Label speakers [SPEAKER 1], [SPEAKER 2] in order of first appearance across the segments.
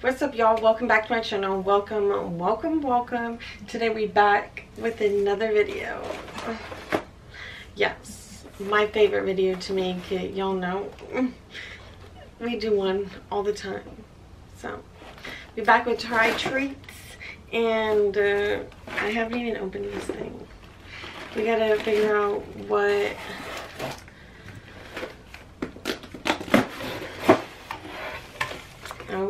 [SPEAKER 1] what's up y'all? Welcome back to my channel. Welcome welcome welcome. Today we back with another video. Yes my favorite video to make y'all know. We do one all the time. So we back with TryTreats and uh, i haven't even opened this thing. We gotta figure out what Oh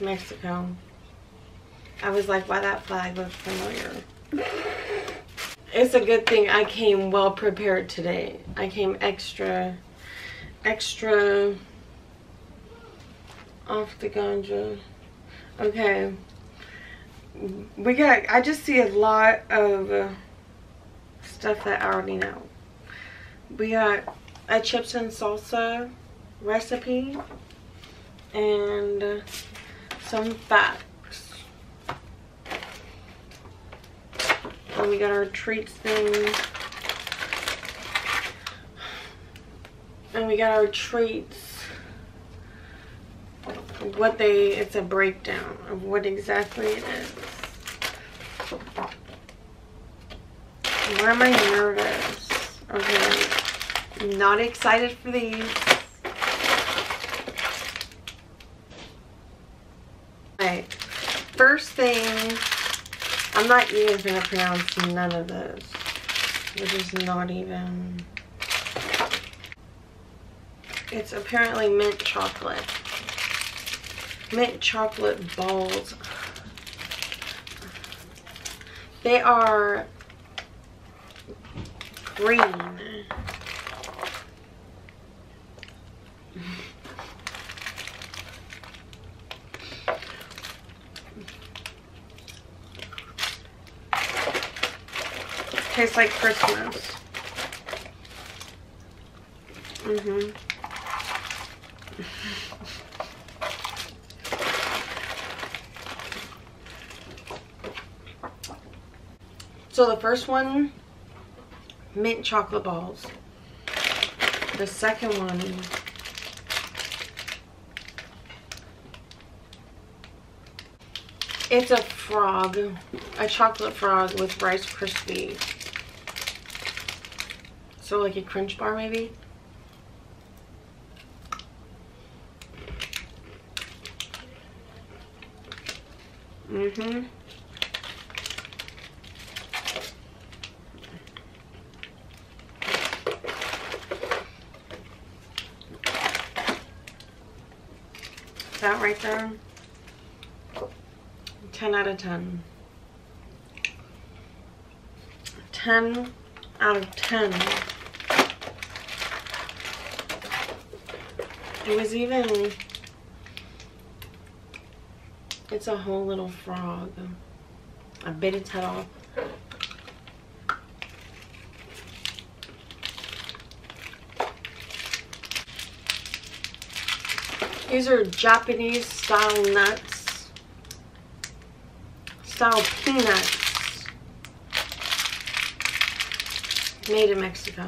[SPEAKER 1] Mexico. I was like, why that flag looks familiar. It's a good thing I came well prepared today. I came extra, extra off the ganja. Okay we got i just see a lot of uh, stuff that i already know. We got a chips and salsa recipe and some facts. And we got our treats thing. And we got our treats what they it's a breakdown of what exactly it is. Why am i nervous? Okay not excited for these. Right. first thing i'm not even gonna pronounce none of this which is not even. It's apparently mint chocolate mint chocolate balls. They are green. Tastes like Christmas. Mm-hmm. So the first one, mint chocolate balls. The second one, it's a frog, a chocolate frog with Rice Krispies. So like a crunch bar maybe? Mm-hmm. That right 10 out of 10 10 out of 10 it was even it's a whole little frog. I bit its head off These are Japanese style nuts. Style peanuts. Made in Mexico.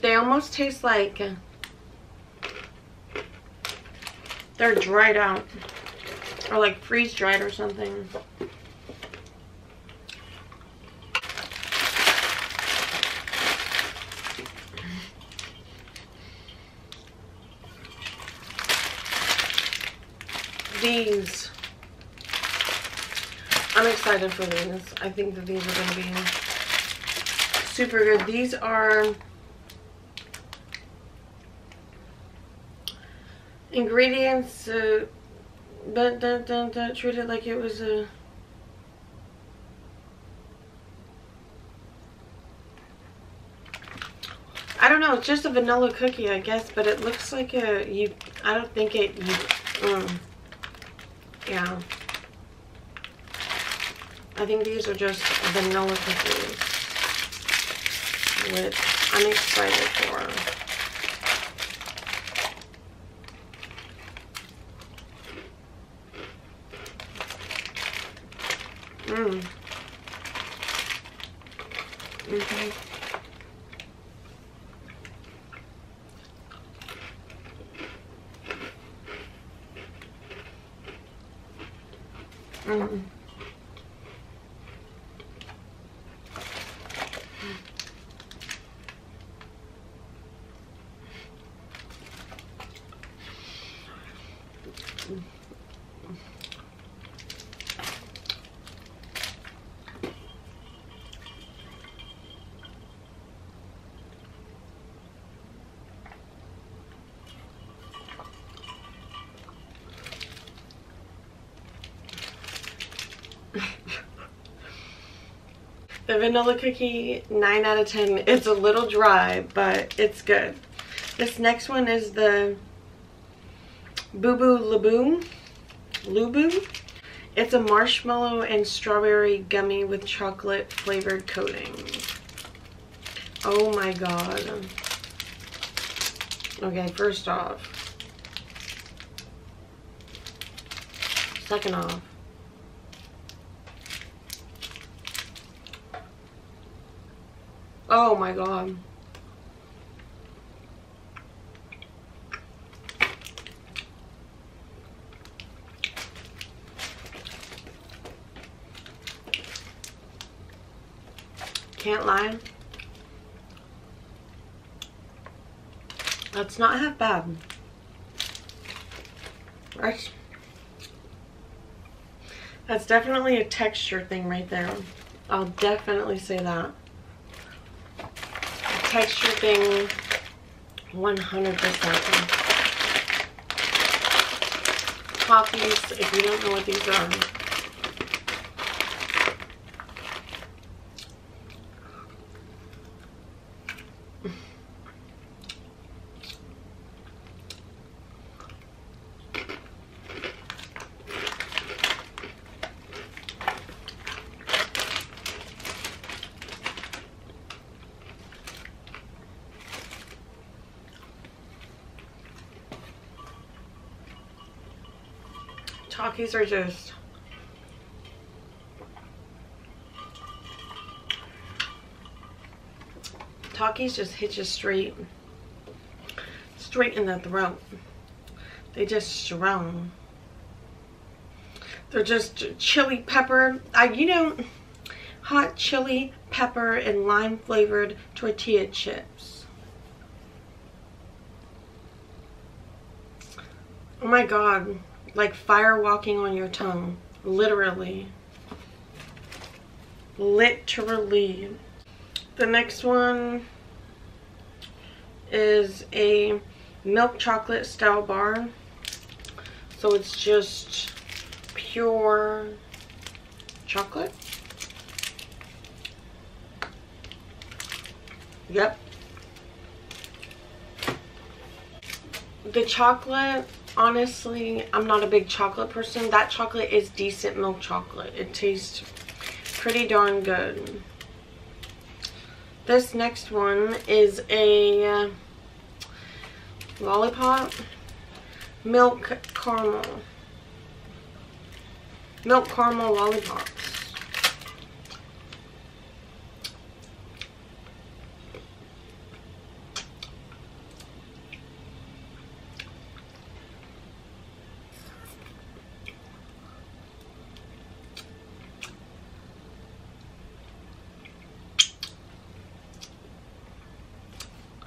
[SPEAKER 1] They almost taste like uh, they're dried out. Or like freeze dried or something. These. I'm excited for these. I think that these are going to be super good. These are ingredients uh, but don't, don't, don't treat it like it was a... I don't know, it's just a vanilla cookie, I guess, but it looks like a, you, I don't think it, you, mm, yeah. I think these are just vanilla cookies. which I'm excited for. Mmm. Mm-hmm. Mm-hmm. The vanilla cookie, 9 out of 10. It's a little dry, but it's good. This next one is the Boo Boo Laboom. Lubu. It's a marshmallow and strawberry gummy with chocolate flavored coating. Oh my god. Okay, first off. Second off. Oh my god. Can't lie. That's not half bad. That's, that's definitely a texture thing right there. I'll definitely say that texture thing 100%. Coffees, if you don't know what these are, Takis are just Takis just hit you straight straight in the throat. They just strong. They're just chili pepper. I you know hot chili pepper and lime flavored tortilla chips. Oh my god like fire walking on your tongue. Literally. Literally. The next one is a milk chocolate style bar. So it's just pure chocolate. Yep. The chocolate honestly, I'm not a big chocolate person. That chocolate is decent milk chocolate. It tastes pretty darn good. This next one is a lollipop milk caramel. Milk caramel lollipops.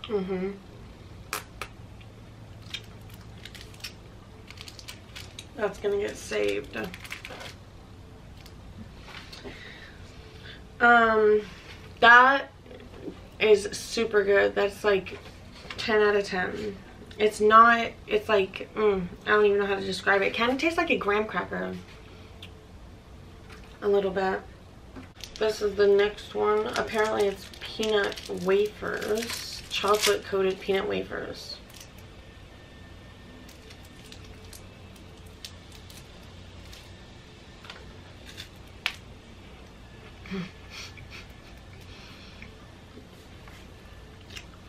[SPEAKER 1] Mm-hmm. That's gonna get saved. Um, that is super good. That's like 10 out of 10. It's not, it's like, mm, I don't even know how to describe it. It kind of tastes like a graham cracker. A little bit. This is the next one. Apparently it's peanut wafers chocolate coated peanut wafers.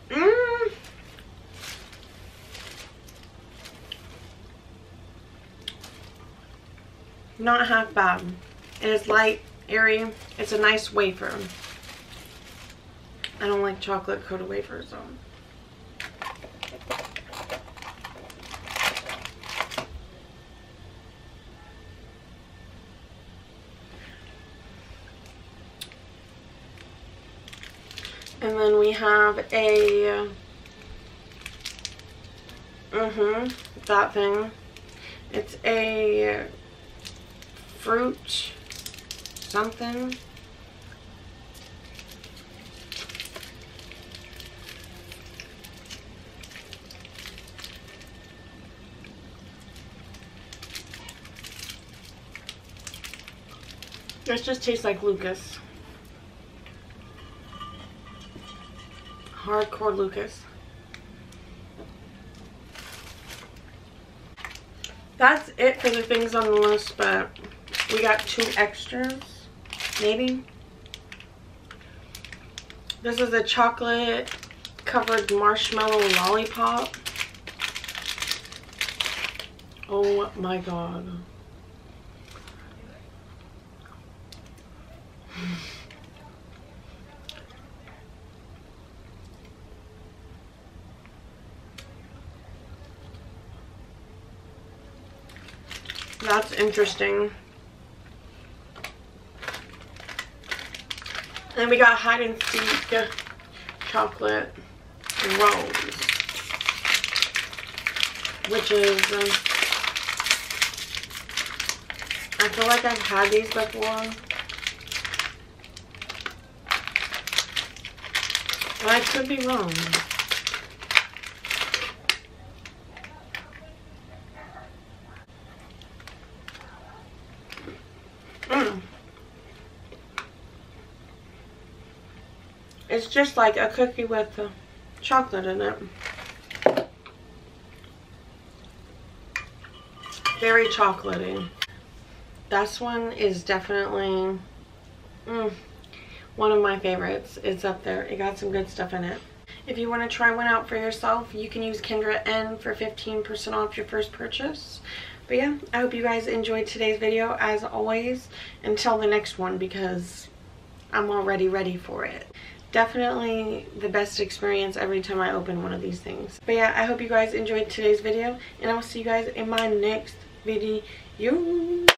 [SPEAKER 1] Mm. Not half bad. It is light, airy. It's a nice wafer. I don't like chocolate coated wafers though. And then we have a, mm-hmm, that thing. It's a fruit something. This just tastes like Lucas. Hardcore Lucas. That's it for the things on the list, but we got two extras, maybe. This is a chocolate covered marshmallow lollipop. Oh my god. That's interesting. And we got hide and seek chocolate rose. Which is, um, I feel like I've had these before. But I could be wrong. It's just like a cookie with uh, chocolate in it. Very chocolatey. This one is definitely mm, one of my favorites. It's up there. It got some good stuff in it. If you want to try one out for yourself, you can use Kendra N for 15% off your first purchase. But yeah, I hope you guys enjoyed today's video as always. Until the next one because I'm already ready for it definitely the best experience every time I open one of these things. But yeah, I hope you guys enjoyed today's video and I will see you guys in my next video.